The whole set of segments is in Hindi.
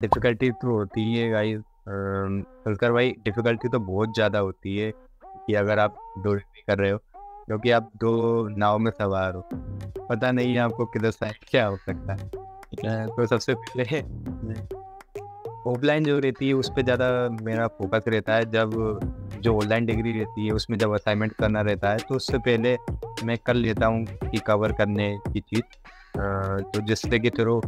डिफ़िकल्टी तो होती ही गाइस संस्कार भाई डिफ़िकल्टी तो बहुत ज़्यादा होती है कि अगर आप दो कर रहे हो, क्योंकि आप दो नाव में सवार हो। पता नहीं है आपको किधर साइड क्या हो सकता है। तो सबसे पहले ऑफलाइन जो रहती है, उस पर ज़्यादा मेरा फोकस रहता है। जब जो ऑनलाइन डिग्री रहती है, उसमें जब असाइनमेंट करना रहता है तो उससे पहले मैं कर लेता हूँ कि कवर करने की चीज़। तो जिससे कि through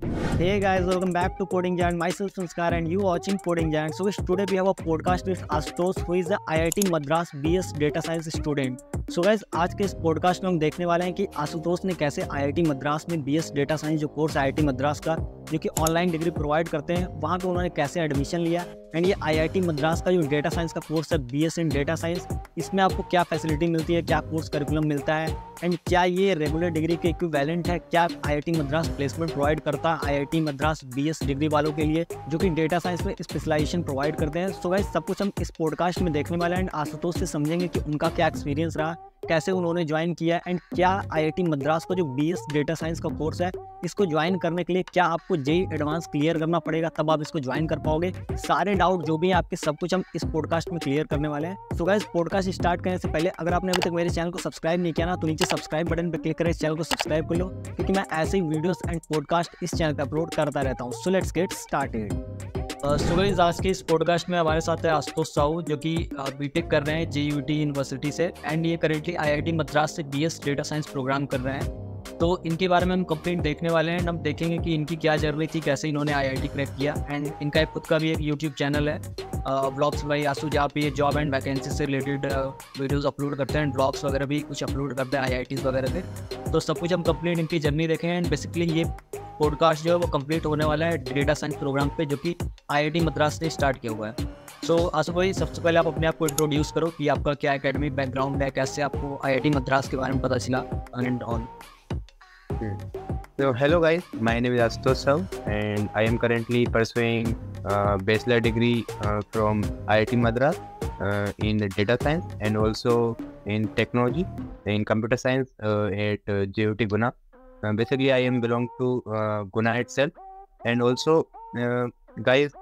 Hey guys, welcome back to Coding Giant. Myself Sanskar and you watching Coding Giant. So today we have a podcast with Astos who is the IIT Madras BS Data Science student. so guys आज के इस पॉडकास्ट में हम देखने वाले हैं कि आशुतोष ने कैसे आईआईटी मद्रास में बीएस डेटा साइंस जो कोर्स आईआईटी मद्रास का जो कि ऑनलाइन डिग्री प्रोवाइड करते हैं, वहाँ पे उन्होंने कैसे एडमिशन लिया? एंड ये आईआईटी मद्रास का जो डेटा साइंस का कोर्स है बीएस इन डेटा साइंस इसमें आपको क्या फैसिलिटी मिलती है, क्या कोर्स करिकुलम मिलता है? एंड क्या ये रेगुलर डिग्री के इक्विवेलेंट है? क्या आईआईटी मद्रास प्लेसमेंट प्रोवाइड करता है आईआईटी मद्रास बीएस डिग्री वालों के लिए, जो कि डेटा साइंस में स्पेशलाइजेशन प्रोवाइड करते हैं? सो so सब कुछ हम इस पॉडकास्ट में देखने वाले हैं एंड आशुतोष से समझेंगे कि उनका क्या एक्सपीरियंस रहा। कैसे उन्होंने ज्वाइन किया एंड क्या आईआईटी मद्रास का जो बीएस डेटा साइंस का कोर्स है, इसको ज्वाइन करने के लिए क्या आपको जेई एडवांस क्लियर करना पड़ेगा, तब आप इसको ज्वाइन कर पाओगे। सारे डाउट जो भी है, आपके सब कुछ हम इस पॉडकास्ट में क्लियर करने वाले हैं। सो गाइस पॉडकास्ट स्टार्ट करने से पहले, अगर आपने अभी तक मेरे चैनल को सब्सक्राइब नहीं किया ना तो नीचे सब्सक्राइब बटन पर क्लिक करें, इस चैनल को सब्सक्राइब कर लो, क्योंकि मैं ऐसे ही वीडियोस एंड पॉडकास्ट इस चैनल पर अपलोड करता रहता हूँ। So let's get started so guys आज के इस पॉडकास्ट में हमारे साथ है आशुतोष साहू, जो कि बीटेक कर रहे हैं जेयूटी यूनिवर्सिटी से एंड ये करेंटली आईआईटी मद्रास से बीएस डेटा साइंस प्रोग्राम कर रहे हैं। तो इनके बारे में हम कंप्लीट देखने वाले हैं हम देखेंगे कि इनकी क्या जर्नी थी, कैसे इन्होंने आईआईटी क्रैक किया एंड इनका एक खुद का भी एक यूट्यूब चैनल है। ब्लॉग्स भाई आसू जहाँ पे जॉब एंड वैकेंसी से रिलेटेड वीडियोस अपलोड करते हैं ब्लॉग्स वगैरह भी कुछ अपलोड करते हैं आई वगैरह पे तो सब कुछ हम कंप्लीट इनकी जर्नी देखें एंड बेसिकली ये पॉडकास्ट जो है वो कंप्लीट होने वाला है डेटा साइंस प्रोग्राम पे, जो कि आईआईटी मद्रास ने स्टार्ट किया हुआ है। सो आशु भाई, सबसे पहले आप अपने आप को इंट्रोड्यूस करो कि आपका क्या एकेडमिक बैकग्राउंड है, कैसे आपको आईआईटी मद्रास के बारे में पता चला एंड ऑन तो hello guys my name is Ashutosh sir and I am currently pursuing bachelor degree from IIT Madras in data science and also in technology in computer science at JOT Guna Uh, basically, I am belong to uh, Guna itself, and also, uh, guys,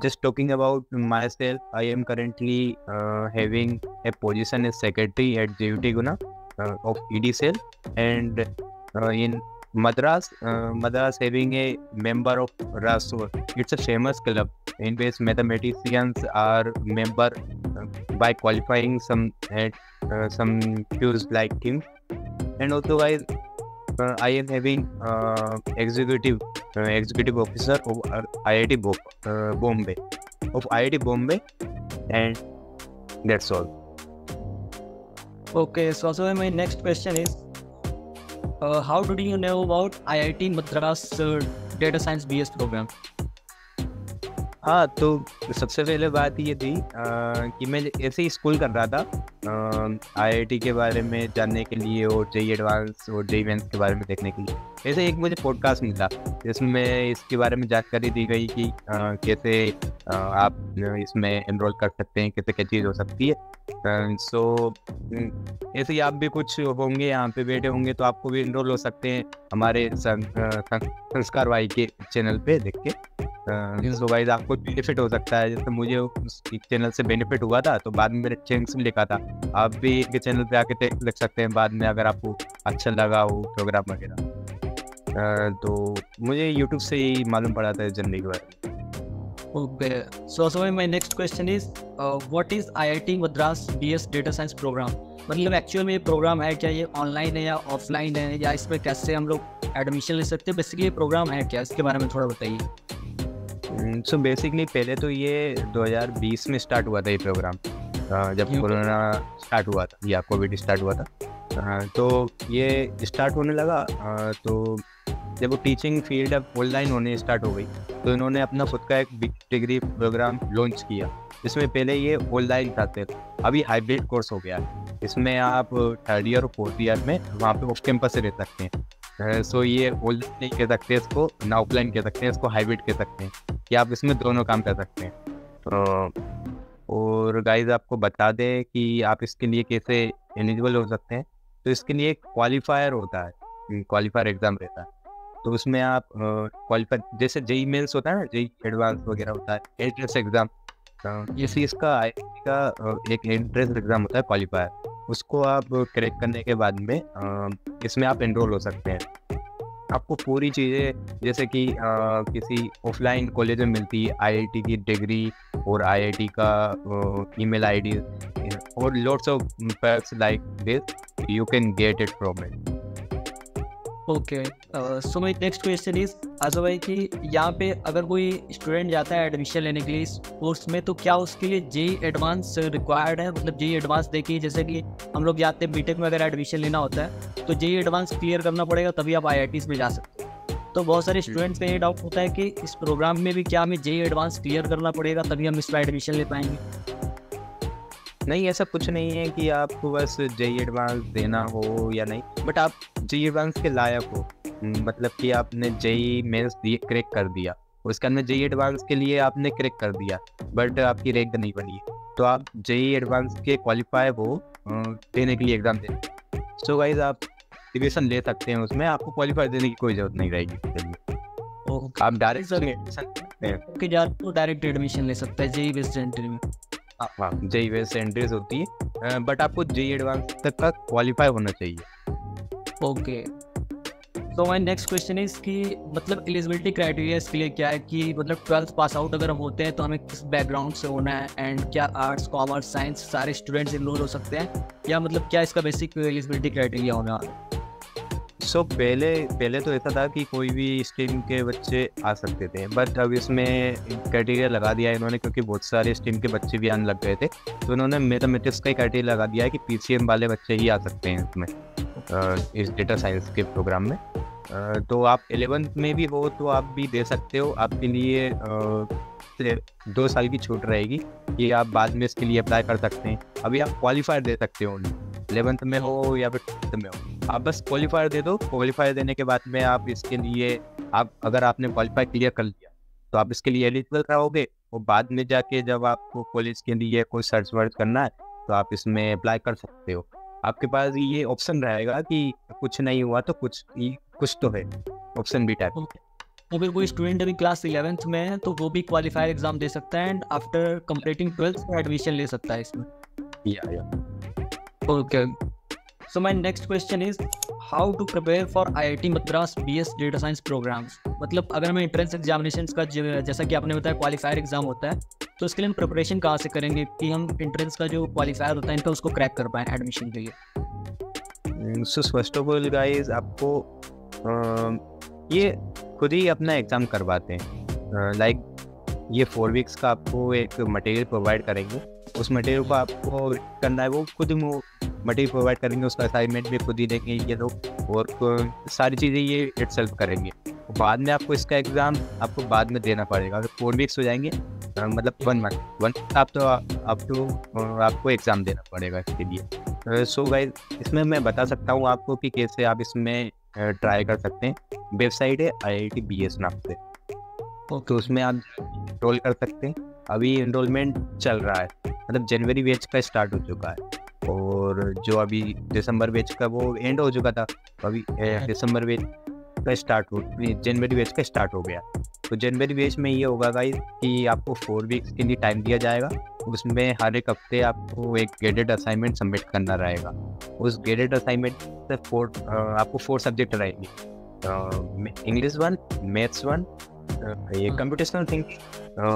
just talking about myself, I am currently uh, having a position as secretary at JUT Guna uh, of ED cell, and in Madras, Madras having a member of RASUR. It's a famous club in which mathematicians are member by qualifying some at some cues like him. And also, guys, uh, I am having uh, executive uh, executive officer of IIT Bo- uh, Bombay of IIT Bombay, and that's all. Okay, so also my next question is, uh, how did you know about IIT Madras uh, Data Science BS program? हाँ तो सबसे पहले बात ये थी आ, कि मैं ऐसे ही स्कूल कर रहा था आईआईटी के बारे में जानने के लिए और जेई एडवांस और जेई मेंस के बारे में देखने के लिए। ऐसे एक मुझे पॉडकास्ट मिला जिसमें इसके बारे में जानकारी दी गई कि आ, कैसे आ, आप इसमें एनरोल कर सकते हैं कैसे क्या चीज़ हो सकती है। सो ऐसे ही आप भी कुछ होंगे यहाँ पे बैठे होंगे तो आपको भी इनरोल हो सकते हैं हमारे संस्कार भाई के चैनल पे देख के। सो गाइस आपको बेनिफिट हो सकता है जैसे मुझे उस चैनल से बेनिफिट हुआ था तो बाद में मेरे चैनल में लिखा था। आप भी इनके चैनल पे आके देख सकते हैं बाद में अगर आपको अच्छा लगा हो प्रोग्राम वगैरह। तो मुझे यूट्यूब से ही मालूम पड़ा था जर्नी के बारे में। Okay, so so my next question is, uh, what is IIT Madras BS Data Science program? मतलब एक्चुअल में ये प्रोग्राम है क्या ये ऑनलाइन है या ऑफलाइन है या इसमें कैसे हम लोग एडमिशन ले सकते हैं? बेसिकली प्रोग्राम है क्या? इसके बारे में थोड़ा बताइए। सो hmm, बेसिकली पहले तो ये 2020 में स्टार्ट हुआ था ये प्रोग्राम जब कोरोना स्टार्ट हुआ था या कोविड स्टार्ट हुआ था। तो ये स्टार्ट होने लगा। तो जब वो टीचिंग फ़ील्ड अब ऑनलाइन होने स्टार्ट हो गई तो इन्होंने अपना खुद का एक डिग्री प्रोग्राम लॉन्च किया। इसमें पहले ये ऑनलाइन थे अभी हाइब्रिड कोर्स हो गया है। इसमें आप थर्ड ईयर और फोर्थ ईयर में वहाँ पे ऑफ़ कैंपस से रह सकते हैं। सो ये ओल्ड नहीं कह सकते इसको ना ऑफलाइन कह सकते हैं इसको हाइब्रिड कह सकते हैं, कि आप इसमें दोनों काम कर सकते हैं। तो और गाइज़ आपको बता दें कि आप इसके लिए कैसे एलिजिबल हो सकते हैं। तो इसके लिए एक क्वालिफायर होता है क्वालिफायर एग्ज़ाम रहता है। तो उसमें आप क्वालिफाई जैसे जेई मेन्स होता है ना जेई एडवांस वगैरह होता है एंट्रेंस एग्ज़ाम इस चीज़ का आई का एक एंट्रेंस एग्ज़ाम होता है क्वालिफायर उसको आप क्रैक करने के बाद में इसमें आप इनरोल हो सकते हैं। आपको पूरी चीज़ें जैसे कि आ, किसी ऑफलाइन कॉलेज में मिलती है आईआईटी की डिग्री और आईआईटी का ईमेल आईडी और lots of perks like this you can get it from it okay so my next question is आजो भाई कि यहाँ पे अगर कोई स्टूडेंट जाता है एडमिशन लेने के लिए इस कोर्स में तो क्या उसके लिए जेई एडवांस रिक्वायर्ड है मतलब जेई एडवांस देखिए जैसे कि हम लोग जाते हैं बीटेक में अगर एडमिशन लेना होता है तो जेई एडवांस क्लियर करना पड़ेगा तभी आप आई में जा सकते हैं तो बहुत सारे स्टूडेंट्स का ये डाउट होता है कि इस प्रोग्राम में भी क्या हमें जेई एडवांस क्लियर करना पड़ेगा तभी हम इसमें एडमिशन ले पाएँगे नहीं ऐसा कुछ नहीं है कि आपको बस जेई एडवांस देना हो या नहीं बट आप जेई एडवांस के लायक हो। मतलब कि आपने जेई मेंस दिए क्रैक कर दिया। उसके अंदर जेई एडवांस के लिए आपने क्रैक कर दिया बट आपकी रैंक नहीं बनी। तो आप जेई एडवांस के क्वालिफाई हो देने के लिए एग्ज़ाम देने सो गाइज़ आप एडमिशन ले सकते हैं उसमें। आपको क्वालिफाई देने की कोई ज़रूरत नहीं रहेगी। आप डायरेक्ट एडमिशन डायरेक्ट एडमिशन ले सकते हैं जेई बेस्ड एंट्री में। हाँ जेई बेस्ड एंट्रीज होती है बट आपको जेई एडवांस तक का क्वालिफाई होना चाहिए। ओके तो माई नेक्स्ट क्वेश्चन इज़ कि मतलब एलिजिबिलिटी क्राइटेरिया इसके लिए क्या है कि मतलब ट्वेल्थ पास आउट अगर हम होते हैं तो हमें किस बैकग्राउंड से होना है एंड क्या आर्ट्स कॉमर्स साइंस सारे स्टूडेंट्स इनरोल हो सकते हैं? या मतलब क्या इसका बेसिक एलिजिबिलिटी क्राइटेरिया होना सो so, पहले पहले तो ऐसा था कि कोई भी स्ट्रीम के बच्चे आ सकते थे बट अब इसमें क्राइटेरिया लगा दिया है इन्होंने क्योंकि बहुत सारे स्ट्रीम के बच्चे भी आने लग गए थे। तो इन्होंने मैथमेटिक्स का ही क्राइटेरिया लगा दिया है कि पीसीएम वाले बच्चे ही आ सकते हैं इसमें इस डेटा साइंस के प्रोग्राम में। तो आप एलेवंथ में भी हो तो आप भी दे सकते हो। आपके लिए दो साल की छूट रहेगी कि आप बाद में इसके लिए अप्लाई कर सकते हैं। अभी आप क्वालिफायर दे सकते हो एलेवंथ में हो या फिर ट्वेल्थ में हो। आप बस क्वालिफायर दे दो। क्वालिफायर देने के बाद में आप इसके लिए आप अगर आपने क्वालिफाई क्लियर कर लिया तो आप इसके लिए एलिजिबल रहोगे। और बाद में जाके जब आपको कॉलेज के लिए कोई सर्च वर्च करना है तो आप इसमें अप्लाई कर सकते हो। आपके पास ये ऑप्शन रहेगा कि कुछ नहीं हुआ तो कुछ कुछ तो है। ऑप्शन भी टाइप फिर कोई स्टूडेंट अभी क्लास इलेवेंथ में है तो वो भी क्वालिफायर एग्ज़ाम दे सकता है and after completing twelfth admission ले सकता है इसमें। या या। Okay so my next question is how to prepare for IIT Madras BS data science programs मतलब अगर हमें एंट्रेंस एग्जामिनेशन का जैसा कि आपने बताया क्वालिफायर एग्ज़ाम होता है तो इसके लिए हम प्रिपरेशन कहाँ से करेंगे कि हम एंट्रेंस का जो क्वालिफायर होता है इनका उसको क्रैक कर पाएँ एडमिशन के लिए? So first of all guys आपको आ, ये खुद ही अपना एग्ज़ाम करवाते हैं। लाइक ये फोर वीक्स का आपको एक मटेरियल प्रोवाइड करेंगे। उस मटेरियल को आपको करना है वो खुद ही मटेरियल प्रोवाइड करेंगे उसका असाइनमेंट भी खुद ही देंगे ये लोग और सारी चीज़ें ये इट करेंगे। बाद में आपको इसका एग्ज़ाम आपको बाद में देना पड़ेगा अगर फोर वीक्स हो जाएँगे मतलब वन मंथ वन आप तो आप तो आपको एग्ज़ाम देना पड़ेगा इसके लिए। सो गाइस इसमें मैं बता सकता हूँ आपको कि कैसे आप इसमें ट्राई कर सकते हैं। वेबसाइट है I I T B S नाम से। तो उसमें आप इनरोल कर सकते हैं। अभी इनरोलमेंट चल रहा है। मतलब जनवरी बैच का स्टार्ट हो चुका है। और जो अभी दिसंबर बैच का वो एंड हो चुका था अभी दिसंबर बैच का स्टार्ट हो जनवरी बैच का स्टार्ट हो गया। तो जनवरी बैच में ये होगा गाइस कि आपको फोर वीक्स के लिए टाइम दिया जाएगा। उसमें हर एक हफ़्ते आपको एक गेडेड असाइनमेंट सबमिट करना रहेगा। उस गेडेड असाइनमेंट से फोर आपको फोर सब्जेक्ट रहेंगे। इंग्लिश वन मैथ्स वन ये कंप्यूटेशनल हाँ। थिंक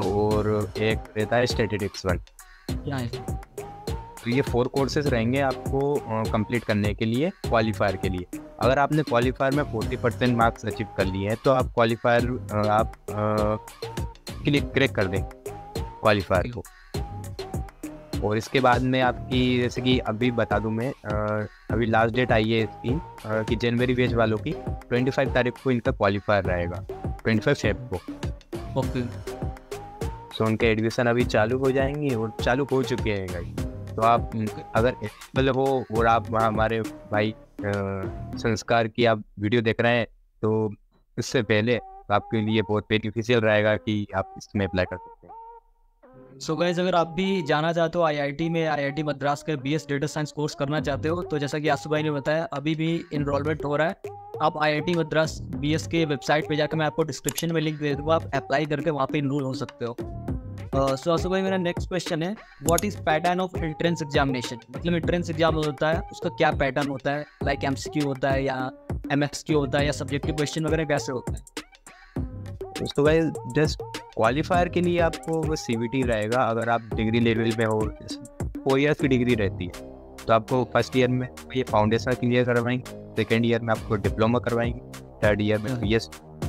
और एक रहता है स्टेटिस्टिक्स वन तो ये फोर कोर्सेज रहेंगे आपको कंप्लीट करने के लिए क्वालिफायर के लिए। अगर आपने क्वालिफायर में फोर्टी परसेंट मार्क्स अचीव कर लिए हैं तो आप क्वालिफायर आप क्लिक क्रैक कर दें क्वालिफायर को। और इसके बाद में आपकी जैसे कि अभी बता दूँ मैं अभी लास्ट डेट आई है इसकी कि जनवरी वेज वालों की 25 तारीख को इनका क्वालिफायर रहेगा। 25 फेब को ओके सो उनके एडमिशन अभी चालू हो जाएँगी और चालू हो चुके हैं गाइस तो आप अगर एलिजिबल हो और आप हमारे भाई आ, संस्कार की आप वीडियो देख रहे हैं तो इससे पहले आपके लिए बहुत बेनिफिशियल रहेगा कि आप इसमें अप्लाई कर सकते हैं। सो so गैस अगर आप भी जाना चाहते हो आईआईटी में आईआईटी मद्रास के बीएस डेटा साइंस कोर्स करना चाहते हो तो जैसा कि आसू भाई ने बताया, अभी भी इनरोलमेंट हो रहा है। आप आईआईटी मद्रास बीएस के वेबसाइट पे जाकर मैं आपको डिस्क्रिप्शन में लिंक दे दूँगा, आप अप्लाई करके वहाँ पे इनरोल हो सकते हो। सो आसू भाई, मेरा नेक्स्ट क्वेश्चन है what is pattern of entrance examination मतलब एंट्रेंस एग्ज़ाम होता है, उसका क्या पैटर्न होता है? लाइक एमसीक्यू होता है या एम होता है या सब्जेक्ट के क्वेश्चन वगैरह कैसे होता है? तो भाई जस्ट क्वालिफायर के लिए आपको वो सी रहेगा। अगर आप डिग्री लेवल में हो फोर ईयर्स की डिग्री रहती है तो आपको फ़र्स्ट ईयर में ये फाउंडेशन क्लियर करवाएँगे सेकेंड ईयर में आपको डिप्लोमा करवाएँगे थर्ड ईयर में बी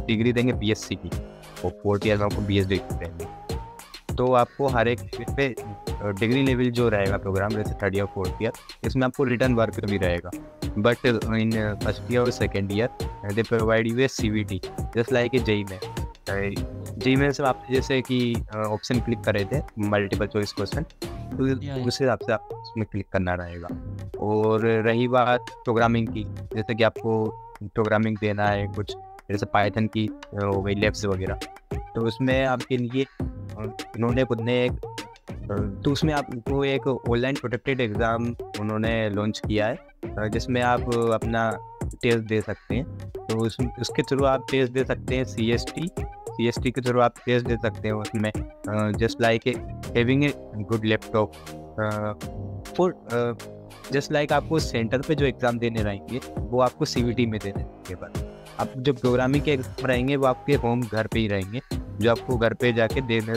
डिग्री देंगे बी एस सी की। और फोर्थ ईयर में आपको बी डिग्री देंगे। तो आपको हर एक पे डिग्री लेवल जो रहेगा प्रोग्राम जैसे थर्ड ईयर फोर्थ ईयर इसमें आपको रिटर्न वर्क भी रहेगा। बट इन फ़र्स्ट ईयर और second year they provide you a C V T just like a JEE में जी में से आप जैसे कि ऑप्शन क्लिक कर रहे थे मल्टीपल चॉइस क्वेश्चन तो उस हिसाब से आप उसमें क्लिक करना रहेगा। और रही बात प्रोग्रामिंग की जैसे कि आपको प्रोग्रामिंग देना है कुछ जैसे पाइथन की हो गई लेब्स वगैरह तो उसमें आपके लिए इन्होंने खुद ने एक तो उसमें आपको एक ऑनलाइन प्रोटेक्टेड एग्ज़ाम उन्होंने लॉन्च किया है जिसमें आप अपना टेस्ट दे सकते हैं। तो उस उसके थ्रू आप टेस्ट दे सकते हैं सी एस टी टी के थ्रू आप टेस्ट दे सकते हो उसमें। Just like having a good laptop for just like आपको सेंटर पे जो एग्ज़ाम देने रहेंगे वो आपको सी वी टी में देने के बाद आप जो प्रोग्रामिंग के एग्ज़ाम रहेंगे वो आपके होम घर पे ही रहेंगे। जो आपको घर पे जाके देने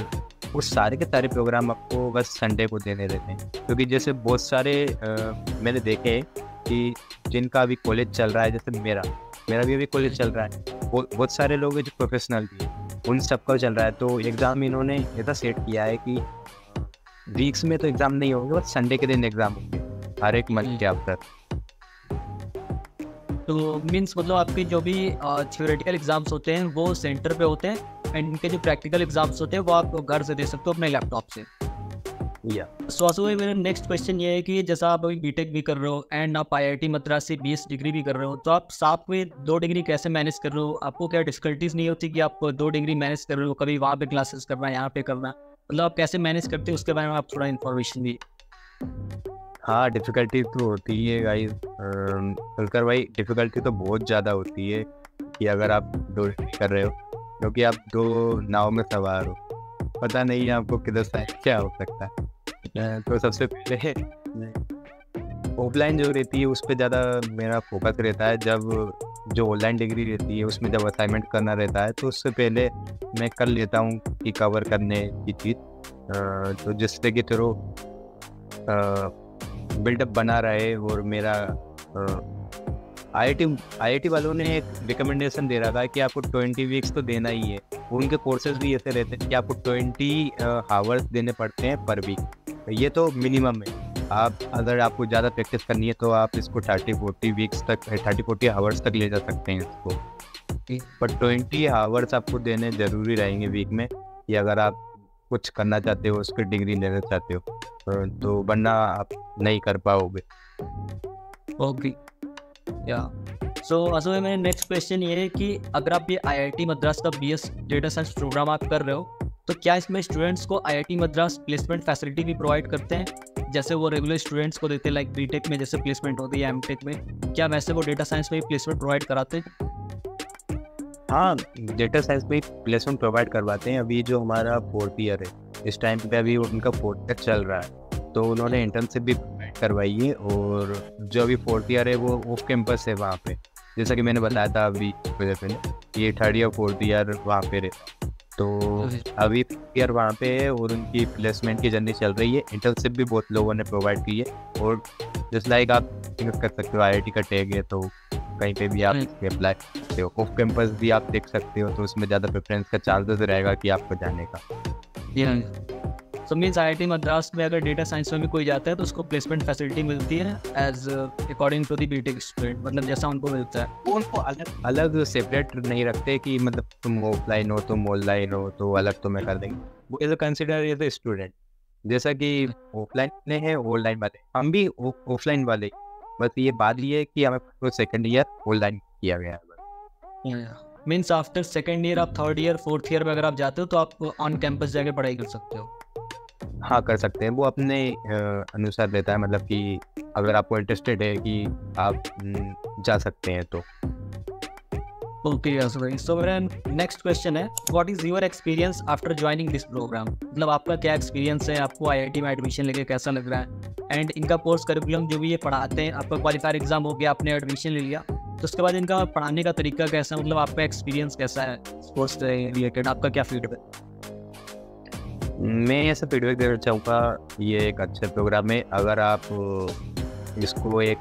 वो सारे के सारे प्रोग्राम आपको बस संडे को देने रहते हैं। क्योंकि जैसे बहुत सारे आ, मैंने देखे कि जिनका अभी कॉलेज चल रहा है जैसे मेरा मेरा भी अभी कॉलेज चल रहा है। बहुत सारे लोग हैं जो प्रोफेशनल भी उन सबका चल रहा है। तो एग्ज़ाम इन्होंने ऐसा सेट किया है कि वीक्स में तो एग्ज़ाम नहीं होंगे, बस संडे के दिन एग्ज़ाम होंगे। हर एक मंथ के आफ्टर तो मीन्स मतलब आपके जो भी थियोरेटिकल एग्ज़ाम्स होते हैं, वो सेंटर पे होते हैं। एंड इनके जो प्रैक्टिकल एग्ज़ाम्स होते हैं, वो आप घर से दे सकते हो अपने लैपटॉप से। या सो आसू भाई मेरा नेक्स्ट क्वेश्चन ये है कि जैसा आप अभी बीटेक भी कर रहे हो एंड आप आईआईटी मद्रास से बीएस डिग्री भी कर रहे हो तो आप साथ में दो डिग्री कैसे मैनेज कर रहे हो? आपको क्या डिफिकल्टीज नहीं होती कि आप दो डिग्री मैनेज कर रहे हो कभी वहाँ पे क्लासेस करना है यहाँ पे करना? मतलब आप कैसे मैनेज करते हो? उसके बारे में आप थोड़ा इन्फॉर्मेशन दी हाँ डिफ़िकल्टी तो होती है गाइस खुलकर भाई डिफ़िकल्टी तो बहुत ज़्यादा होती है कि अगर आप दो डिग्री कर रहे हो क्योंकि आप दो नाव में सवार हो। पता नहीं आपको किधर से क्या हो सकता है। तो सबसे पहले ऑफलाइन जो रहती है, उस पर ज़्यादा मेरा फोकस रहता है। जब जो ऑनलाइन डिग्री रहती है, उसमें जब असाइनमेंट करना रहता है तो उससे पहले मैं कर लेता हूँ कि कवर करने की चीज़। तो जिससे कि थ्रू बिल्डअप बना रहे और मेरा आई आई आईआईटी वालों ने एक रिकमेंडेशन दे रहा था कि आपको ट्वेंटी वीक्स तो देना ही है। उनके कोर्सेज भी ऐसे रहते हैं कि आपको ट्वेंटी हावर्स देने पड़ते हैं पर वीक ये तो मिनिमम है। आप अगर आपको ज़्यादा प्रैक्टिस करनी है तो आप इसको थर्टी फोर्टी वीक्स तक थर्टी फोर्टी आवर्स तक ले जा सकते हैं इसको। बट ट्वेंटी आवर्स आपको देने ज़रूरी रहेंगे वीक में कि अगर आप कुछ करना चाहते हो उसकी डिग्री लेना चाहते हो तो वरना आप नहीं कर पाओगे। ओके। या। सो असो मेरा नेक्स्ट क्वेश्चन ये है कि अगर आप ये आईआईटी मद्रास का बीएस डेटा साइंस प्रोग्राम आप कर रहे हो तो क्या इसमें स्टूडेंट्स को आईआईटी मद्रास प्लेसमेंट फैसिलिटी भी प्रोवाइड करते हैं? जैसे वो रेगुलर स्टूडेंट्स को देते हैं लाइक बीटेक में जैसे प्लेसमेंट होती है एमटेक में। क्या वैसे वो डेटा साइंस में भी प्लेसमेंट प्रोवाइड कराते हैं? हाँ डेटा साइंस में प्लेसमेंट प्रोवाइड करवाते हैं। अभी जो हमारा फोर्थ ईयर है, इस टाइम पे अभी उनका फोर्थ ईयर चल रहा है। तो उन्होंने इंटर्नशिप भी करवाई है और जो अभी फोर्थ ईयर है, वो ऑफ़ कैंपस है वहाँ पे। जैसा कि मैंने बताया था अभी ये थर्ड ईयर फोर्थ ईयर वहाँ पे रहता तो अभी प्लेयर वहाँ पे है और उनकी प्लेसमेंट की जर्नी चल रही है। इंटर्नशिप भी बहुत लोगों ने प्रोवाइड की है और जस्ट लाइक आप कर सकते हो आई का टैग है तो कहीं पे भी आप अप्लाई करते सकते हो। ऑफ़ कैंपस भी आप देख सकते हो तो उसमें ज़्यादा प्रेफरेंस का चांसेस रहेगा कि आपको जाने का। सो मीन्स आई आई मद्रास में अगर डेटा साइंस में भी कोई जाता है तो उसको प्लेसमेंट फैसिलिटी मिलती है as according to the BTech student मतलब जैसा उनको मिलता है। वो उनको अलग अलग सेपरेट नहीं रखते कि मतलब तुम ऑफलाइन हो तुम ऑनलाइन हो तो अलग तुम्हें कर देंगे। वो as a consider as a student जैसा कि ऑफलाइन में है ऑनलाइन वाले। हम भी ऑफलाइन वाले। बस ये बात ये है कि हमें सेकेंड ईयर ऑनलाइन किया गया है। मीन्स आफ्टर सेकेंड ईयर आप थर्ड ईयर फोर्थ ईयर में अगर आप जाते हो तो आप ऑन कैंपस जाके पढ़ाई कर सकते हो। हाँ कर सकते हैं। वो अपने अनुसार देता है मतलब कि अगर आपको इंटरेस्टेड है कि आप जा सकते हैं तो। ओके सो नेक्स्ट क्वेश्चन है what is your experience after joining this programme मतलब आपका क्या एक्सपीरियंस है, आपको आईआईटी में एडमिशन लेके कैसा लग रहा है? एंड इनका कोर्स करिकुलम जो भी ये पढ़ाते हैं, आपका क्वालिफायर एग्ज़ाम हो गया, आपने एडमिशन ले लिया तो उसके बाद इनका पढ़ाने का तरीका कैसा है? मतलब आपका एक्सपीरियंस कैसा है? स्पोर्ट्स रिलेटेड आपका क्या फीडबैक मैं ऐसा फीडबैक देना चाहूँगा ये एक अच्छा प्रोग्राम है। अगर आप इसको एक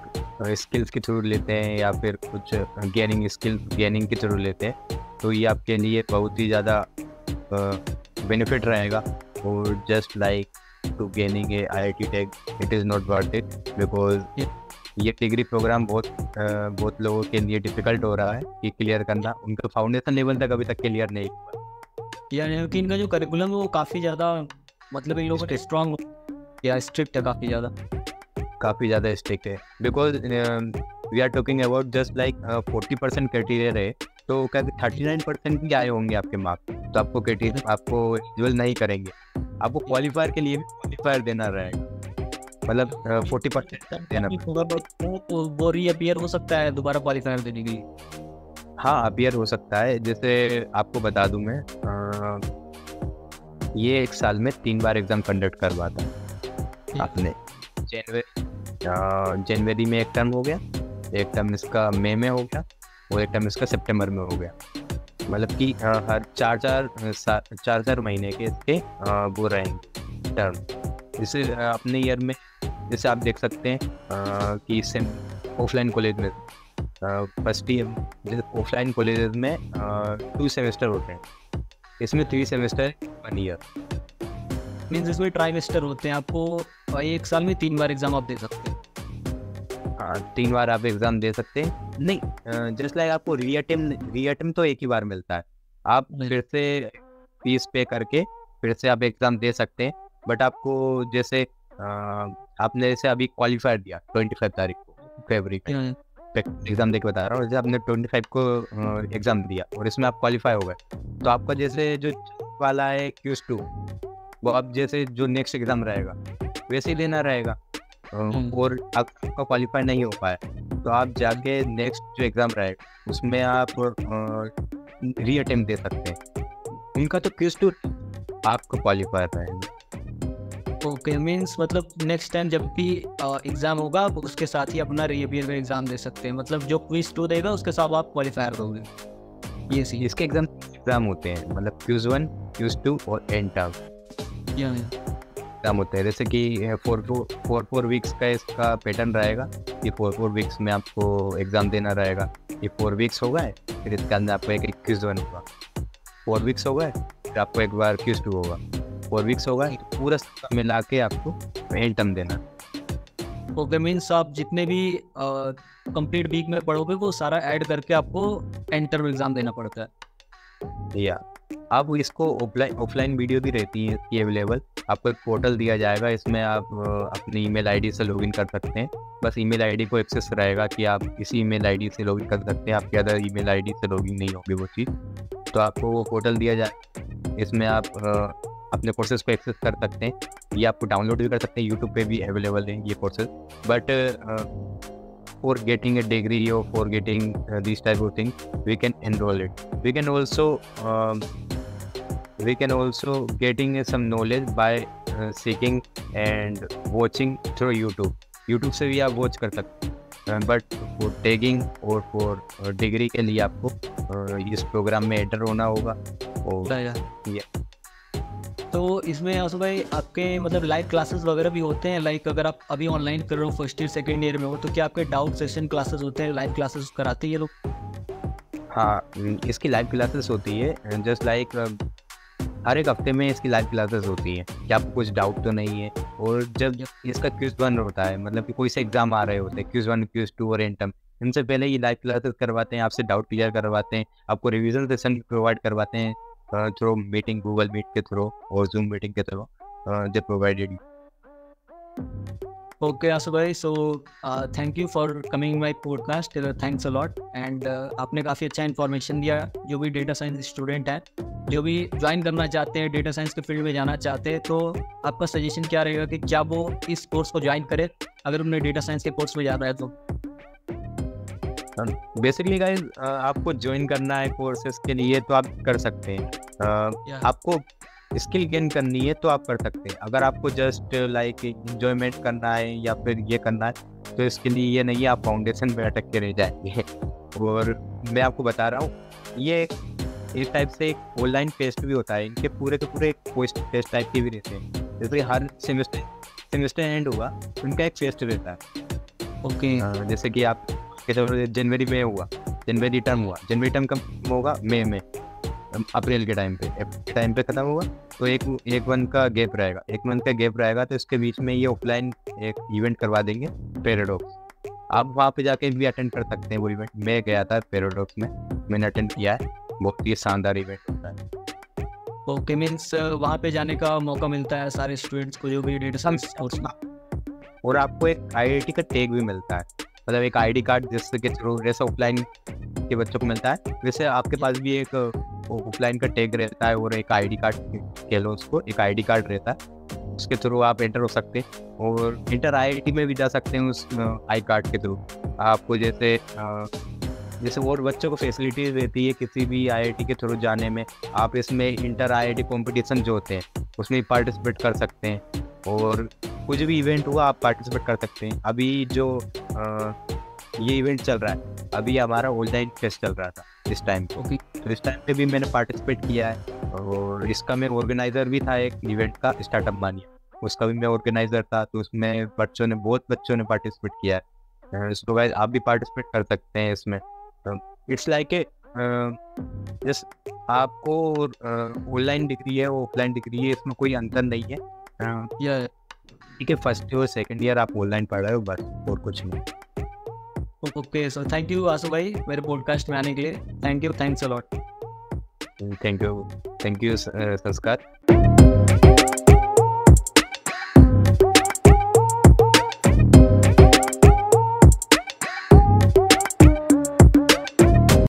स्किल्स के थ्रू लेते हैं या फिर कुछ गेनिंग स्किल गेनिंग के थ्रू लेते हैं तो ये आपके लिए बहुत ही ज़्यादा बेनिफिट रहेगा। और just like to gaining a I I T take it is not worth it because ये डिग्री प्रोग्राम बहुत बहुत लोगों के लिए डिफ़िकल्ट हो रहा है कि क्लियर करना। उनका फाउंडेशन लेवल तक अभी तक क्लियर नहीं हुआ। यानी कि इनका जो करिकुलम है वो काफ़ी ज़्यादा मतलब इन लोगों के स्ट्रॉन्ग या स्ट्रिक्ट है काफ़ी ज़्यादा। काफ़ी ज़्यादा स्ट्रिक्ट है। Because we are talking about just like forty percent criteria रहे तो क्या थर्टी नाइन परसेंट भी आए होंगे आपके मार्क्स तो आपको क्राइटेरिया आपको एलिजिबल नहीं करेंगे। आपको क्वालिफायर के लिए भी क्वालिफायर देना रहेगा मतलब फोर्टी परसेंट देना वो रीअपियर हो सकता है दोबारा क्वालिफायर देने के लिए। हाँ अपियर हो सकता है जैसे आपको बता दूँ मैं आ, ये एक साल में तीन बार एग्ज़ाम कंडक्ट करवाता है आपने। जनवरी जनवरी में एक टर्म हो गया एक टर्म इसका मई में हो गया और एक टर्म इसका सितंबर में हो गया। मतलब कि हर चार चार चार चार महीने के इसके वो रहेंगे टर्म इसे अपने ईयर में जैसे आप देख सकते हैं कि इससे ऑफलाइन कॉलेज में फ़र्स्ट ईयर जैसे ऑफलाइन कॉलेज में टू सेमेस्टर होते हैं। इसमें three semester one year means इसमें ट्राइमेस्टर होते हैं। आपको एक साल में तीन बार एग्ज़ाम आप दे सकते हैं। हाँ तीन बार आप एग्ज़ाम दे सकते हैं। नहीं। जस्ट लाइक आपको री अटेम्प री अटेम्प तो एक ही बार मिलता है। आप फिर से फ़ीस पे करके फिर से आप एग्ज़ाम दे सकते हैं। बट आपको जैसे आपने जैसे अभी क्वालिफायर दिया ट्वेंटी फाइव तारीख को फेबरी एग्ज़ाम देख बता रहा हूँ। जैसे आपने ट्वेंटी फाइव को एग्ज़ाम दिया और इसमें आप क्वालिफाई हो गए। तो आपका जैसे जो वाला है क्यूज टू वो अब जैसे जो नेक्स्ट एग्ज़ाम रहेगा वैसे ही देना रहेगा। हम्म। और आपका क्वालिफाई नहीं हो पाया तो आप जाके नेक्स्ट जो एग्ज़ाम रहेगा उसमें आप री अटेम्प्ट दे सकते हैं। उनका तो क्विज टू आपका क्वालिफायर रहेगा। ओके मीन्स मतलब नेक्स्ट टाइम जब भी एग्ज़ाम होगा आप उसके साथ ही अपना रीअपियर का एग्ज़ाम दे सकते हैं। मतलब जो क्विज टू देगा उसके साथ आप क्वालिफायर दोगे ये सी। इसके एग्ज़ाम एग्ज़ाम होते हैं मतलब क्यूज वन क्यूज टू और एंड टर्म एग्ज़ाम होते हैं जैसे कि फोर फोर फोर वीक्स का इसका पैटर्न रहेगा कि फोर फोर वीक्स में आपको एग्ज़ाम देना रहेगा। ये फोर वीक्स हो गए फिर इसके अंदर आपको एक क्विज वन होगा। फोर वीक्स हो गए फिर आपको एक बार क्विज टू होगा। फोर वीक्स हो गए पूरा मिला के आपको टर्म देना। ओके मीन्स आप जितने भी कंप्लीट वीक में पढ़ोगे वो सारा ऐड करके आपको एंड टर्म एग्ज़ाम देना पड़ता है। या आप इसको ऑफलाइन ऑफलाइन वीडियो भी रहती है इसकी अवेलेबल आपको एक पोर्टल दिया जाएगा इसमें आप अपनी ईमेल आईडी से लॉगिन कर सकते हैं। बस ईमेल आईडी को एक्सेस रहेगा कि आप इसी ईमेल आईडी से लॉगिन कर सकते हैं। आपके अदर ईमेल आईडी से लॉगिन नहीं होगी वो चीज़। तो आपको वो पोर्टल दिया जाए इसमें आप अपने कोर्सेज को एक्सेस कर सकते हैं। ये आपको डाउनलोड भी कर सकते हैं यूट्यूब पे भी अवेलेबल हैं ये courses but for getting a degree और for getting this type of thing we can enrol it we can also we can also getting some knowledge by seeking and watching through YouTube YouTube से भी आप वॉच कर सकते हैं। बट फॉर टेगिंग और फॉर डिग्री के लिए आपको uh, इस प्रोग्राम में एंटर होना होगा। और तो इसमें आसू भाई, आपके मतलब लाइव क्लासेस वगैरह भी होते हैं लाइक अगर आप अभी ऑनलाइन कर रहे हो फ़र्स्ट ईयर सेकेंड ईयर में हो तो क्या आपके डाउट सेशन क्लासेस होते हैं लाइव क्लासेस कराते हैं ये लोग? हाँ इसकी लाइव क्लासेस होती है जस्ट लाइक हर एक हफ़्ते में इसकी लाइव क्लासेस होती है, कि आपको कुछ डाउट तो नहीं है, और जब इसका क्यूज वन होता है मतलब कि कोई से एग्ज़ाम आ रहे होते हैं क्यूज वन क्यूज टू और एंटम इनसे पहले ये लाइव क्लासेस करवाते हैं, आपसे डाउट क्लियर करवाते हैं, आपको रिविजन सेशन प्रोवाइड करवाते हैं थ्रू मीटिंग गूगल मीट के थ्रू और जूम मीटिंग के through they provided uh, thank you for coming my podcast. Uh, thanks a lot. And uh, आपने काफ़ी अच्छा इन्फॉर्मेशन दिया जो भी डेटा साइंस स्टूडेंट हैं जो भी ज्वाइन करना चाहते हैं डेटा साइंस के फ़ील्ड में जाना चाहते हैं तो आपका सजेशन क्या रहेगा कि क्या वो इस कोर्स को ज्वाइन करे अगर उन्हें डेटा साइंस के कोर्स में जाना है तो बेसिकली गाइस आपको ज्वाइन करना है कोर्सेज के लिए तो आप कर सकते हैं। uh, आपको स्किल गेन करनी है तो आप कर सकते हैं। अगर आपको जस्ट लाइक इंजॉयमेंट करना है या फिर ये करना है तो इसके लिए ये नहीं आप फाउंडेशन में अटक के रह जाएँगे और मैं आपको बता रहा हूँ ये एक इस टाइप से एक ऑनलाइन टेस्ट भी होता है। इनके पूरे के पूरे टेस्ट टाइप के भी रहते हैं। जैसे हर सेमेस्टर सेमेस्टर एंड हुआ उनका एक टेस्ट रहता है। Okay okay. जैसे कि आप जनवरी में हुआ जनवरी टर्म हुआ जनवरी टर्म कब होगा? मई में अप्रैल के टाइम पे टाइम पे ख़त्म हुआ तो एक एक मंथ का गैप रहेगा एक मंथ का गैप रहेगा तो इसके बीच में ये ऑफलाइन एक इवेंट करवा देंगे पैराडॉक्स आप वहाँ पे जाके भी अटेंड कर सकते हैं वो इवेंट मैं गया था पैराडॉक्स में मैंने अटेंड किया है बहुत ही शानदार इवेंट होता है। ओके मीन्स वहाँ पे जाने का मौका मिलता है सारे स्टूडेंट्स को जो भी डेटा साइंस और आपको एक आईआईटी का टैग भी मिलता है। मतलब एक आईडी कार्ड जिसके थ्रू जैसे ऑफलाइन के बच्चों को मिलता है। वैसे आपके पास भी एक ऑफलाइन का टैग रहता है और एक आईडी कार्ड कह लो उसको, एक आईडी कार्ड रहता है। उसके थ्रू आप एंटर हो सकते हैं और इंटर आई में भी जा सकते हैं उस आई कार्ड के थ्रू। आपको जैसे जैसे और बच्चों को फैसिलिटीज़ रहती है किसी भी आईआईटी के थ्रू जाने में, आप इसमें इंटर आईआईटी कंपटीशन जो होते हैं, उसमें पार्टिसिपेट कर सकते हैं। और कुछ भी इवेंट हुआ आप पार्टिसिपेट कर सकते हैं। अभी जो आ, ये इवेंट चल रहा है अभी हमारा ऑनलाइन फेस्ट चल रहा था इस टाइम पे। ओके तो इस टाइम पे भी मैंने पार्टिसिपेट किया है और इसका मैं ऑर्गेनाइजर भी था एक इवेंट का स्टार्टअप मानिया उसका भी मैं ऑर्गेनाइजर था तो उसमें बच्चों ने बहुत बच्चों ने पार्टिसिपेट किया है। इसको गाइस आप भी पार्टिसिपेट कर सकते हैं इसमें। इट्स लाइक ए जस्ट आपको ऑनलाइन डिग्री है ऑफलाइन डिग्री है इसमें कोई अंतर नहीं है। या ठीक है फ़र्स्ट ईयर सेकंड ईयर आप ऑनलाइन पढ़ रहे हो बस और कुछ नहीं। Okay so thank you Aasu भाई मेरे पॉडकास्ट में आने के लिए। Thank you thanks a lot thank you thank you संस्कार